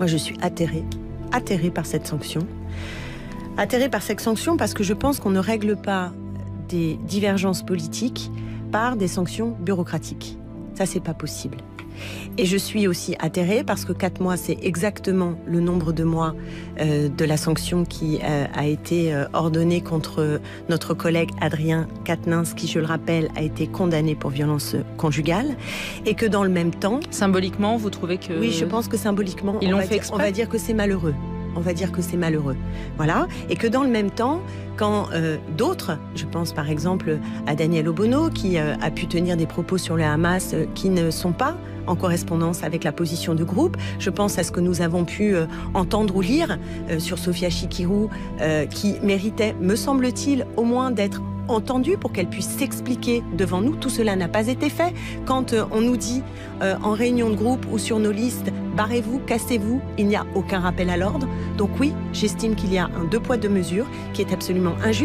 Moi, je suis atterrée, atterrée par cette sanction. Atterrée par cette sanction parce que je pense qu'on ne règle pas des divergences politiques par des sanctions bureaucratiques. Ça, c'est pas possible. Et je suis aussi atterrée parce que 4 mois, c'est exactement le nombre de mois euh, de la sanction qui euh, a été euh, ordonnée contre notre collègue Adrien Quatennens, qui, je le rappelle, a été condamné pour violence conjugale. Et que dans le même temps... Symboliquement, vous trouvez que... Oui, je pense que symboliquement, Ils on, va fait dire, on va dire que c'est malheureux on va dire que c'est malheureux. Voilà. Et que dans le même temps, quand euh, d'autres, je pense par exemple à Daniel Obono, qui euh, a pu tenir des propos sur le Hamas euh, qui ne sont pas en correspondance avec la position du groupe. Je pense à ce que nous avons pu entendre ou lire sur Sofia Chikirou, qui méritait, me semble-t-il, au moins d'être entendue pour qu'elle puisse s'expliquer devant nous. Tout cela n'a pas été fait. Quand euh, on nous dit euh, en réunion de groupe ou sur nos listes, barrez-vous, cassez-vous, il n'y a aucun rappel à l'ordre. Donc oui, j'estime qu'il y a un deux poids deux mesures qui est absolument injuste.